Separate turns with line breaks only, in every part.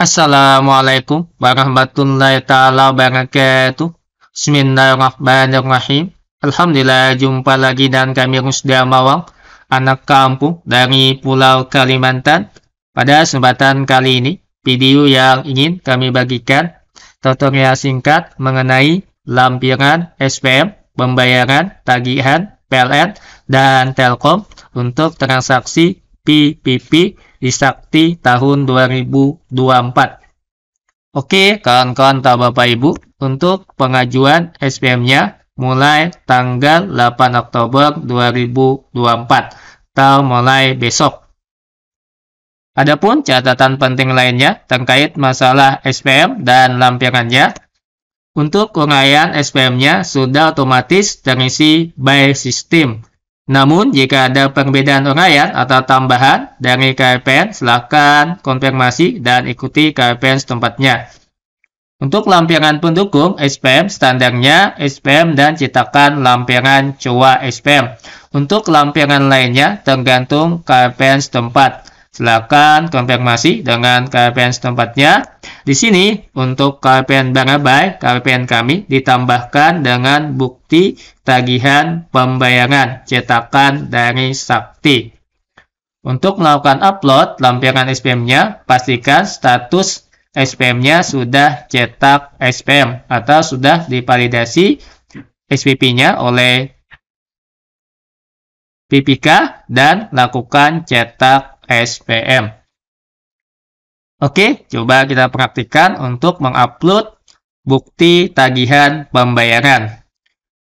Assalamualaikum warahmatullahi taala wabarakatuh. Bismillahirrahmanirrahim. Alhamdulillah jumpa lagi dan kami Rusda Mawang, anak kampung dari Pulau Kalimantan. Pada kesempatan kali ini, video yang ingin kami bagikan tutorial singkat mengenai lampiran SPM, pembayaran, tagihan, PLN, dan Telkom untuk transaksi PPP di Sakti tahun 2024. Oke, kawan-kawan tak Bapak Ibu, untuk pengajuan SPM-nya mulai tanggal 8 Oktober 2024 atau mulai besok. Adapun catatan penting lainnya terkait masalah SPM dan lampirannya, untuk uraian SPM-nya sudah otomatis terisi by system. Namun, jika ada perbedaan uraian atau tambahan dari KPN, silakan konfirmasi dan ikuti KPN setempatnya. Untuk lampiran pendukung SPM, standarnya SPM dan cetakan lampiran COA SPM. Untuk lampiran lainnya, tergantung KPN setempat. Silakan konfirmasi dengan KPN setempatnya. Di sini, untuk KPN Barabai, KPN kami ditambahkan dengan bukti tagihan pembayaran cetakan dari Sakti. Untuk melakukan upload lampiran SPM-nya, pastikan status SPM-nya sudah cetak SPM atau sudah divalidasi SPP-nya oleh PPK dan lakukan cetak SPM. Oke, coba kita praktikkan untuk mengupload bukti tagihan pembayaran.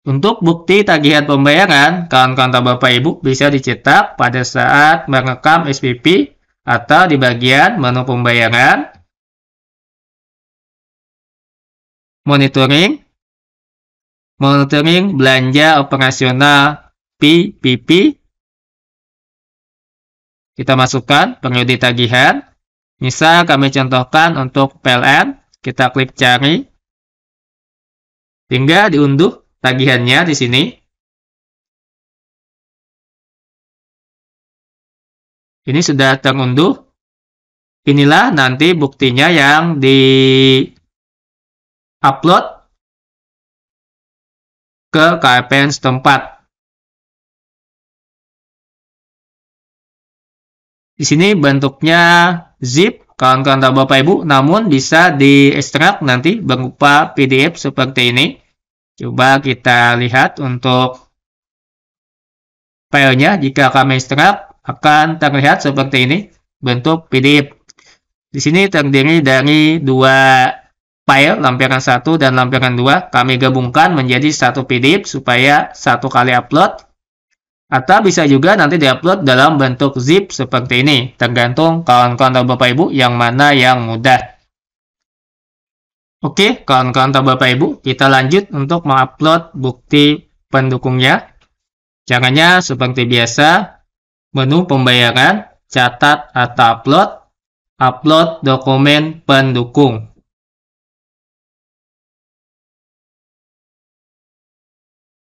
Untuk bukti tagihan pembayaran, kawan-kawan Bapak Ibu bisa dicetak pada saat merekam SPP atau di bagian menu pembayaran monitoring, monitoring belanja operasional PPP. Kita masukkan periode tagihan. Misal kami contohkan untuk PLN, kita klik cari. Hingga diunduh tagihannya di sini. Ini sudah terunduh. Inilah nanti buktinya yang di upload ke KPN setempat. Di sini bentuknya zip, kawan-kawan Bapak Ibu, namun bisa di ekstrak nanti berupa PDF seperti ini. Coba kita lihat untuk filenya, jika kami ekstrak akan terlihat seperti ini, bentuk PDF. Di sini terdiri dari dua file lampiran 1 dan lampiran 2 kami gabungkan menjadi satu PDF supaya satu kali upload atau bisa juga nanti diupload dalam bentuk zip seperti ini. Tergantung kawan-kawan atau Bapak Ibu yang mana yang mudah. Oke kawan-kawan atau Bapak Ibu kita lanjut untuk mengupload bukti pendukungnya. Caranya seperti biasa menu pembayaran catat atau upload. Upload dokumen pendukung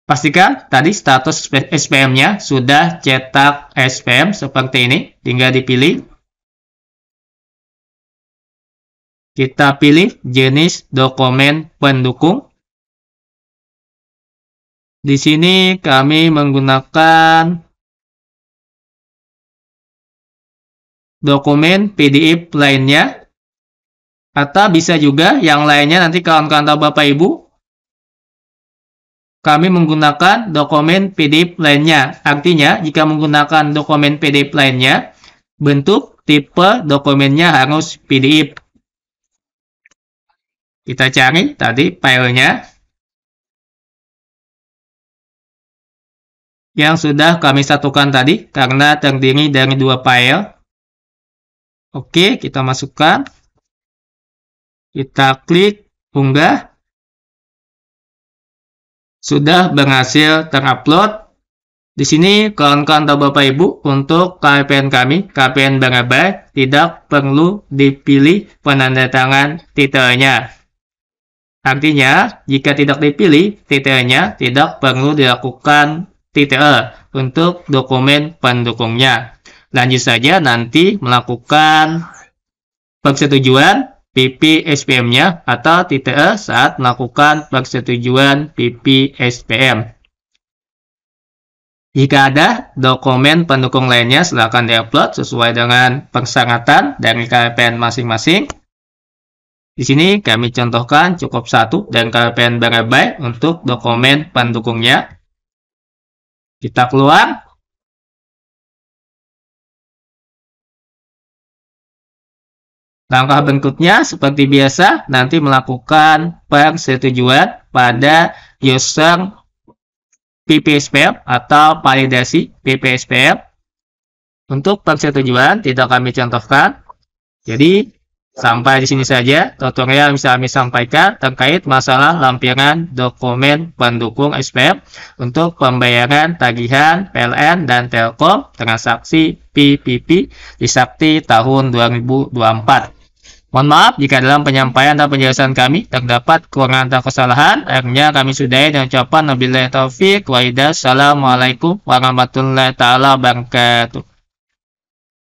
Pastikan tadi status SPM-nya sudah cetak SPM seperti ini, tinggal dipilih. Kita pilih jenis dokumen pendukung. Di sini kami menggunakan dokumen PDF lainnya. Atau bisa juga yang lainnya nanti kawan-kawan Bapak Ibu kami menggunakan dokumen PDF lainnya. Artinya, jika menggunakan dokumen PDF lainnya, bentuk tipe dokumennya harus PDF. Kita cari tadi filenya. Yang sudah kami satukan tadi, karena terdiri dari dua file. Oke, kita masukkan. Kita klik unggah sudah berhasil terupload. Di sini kawan-kawan atau Bapak Ibu untuk KPN kami, KPN Barabai, tidak perlu dipilih penandatangan titelnya. Artinya, jika tidak dipilih titelnya, tidak perlu dilakukan titel untuk dokumen pendukungnya. Lanjut saja nanti melakukan persetujuan PP SPM-nya atau titik E saat melakukan persetujuan PP SPM. Jika ada dokumen pendukung lainnya, silakan diupload sesuai dengan persyaratan dari KPN masing-masing. Di sini kami contohkan cukup satu dan KPN Barabai untuk dokumen pendukungnya. Kita keluar. Langkah berikutnya seperti biasa nanti melakukan persetujuan pada user PPSPM atau validasi PPSPM. Untuk persetujuan tidak kami contohkan. Jadi sampai di sini saja tutorial bisa kami sampaikan terkait masalah lampiran dokumen pendukung SPM untuk pembayaran tagihan PLN dan Telkom transaksi PPP di Sakti tahun 2024. Mohon maaf jika dalam penyampaian dan penjelasan kami terdapat kekurangan atau kesalahan. Akhirnya kami sudahi dengan ucapan Nabilah Taufik wa Assalamualaikum warahmatullahi taala wabarakatuh.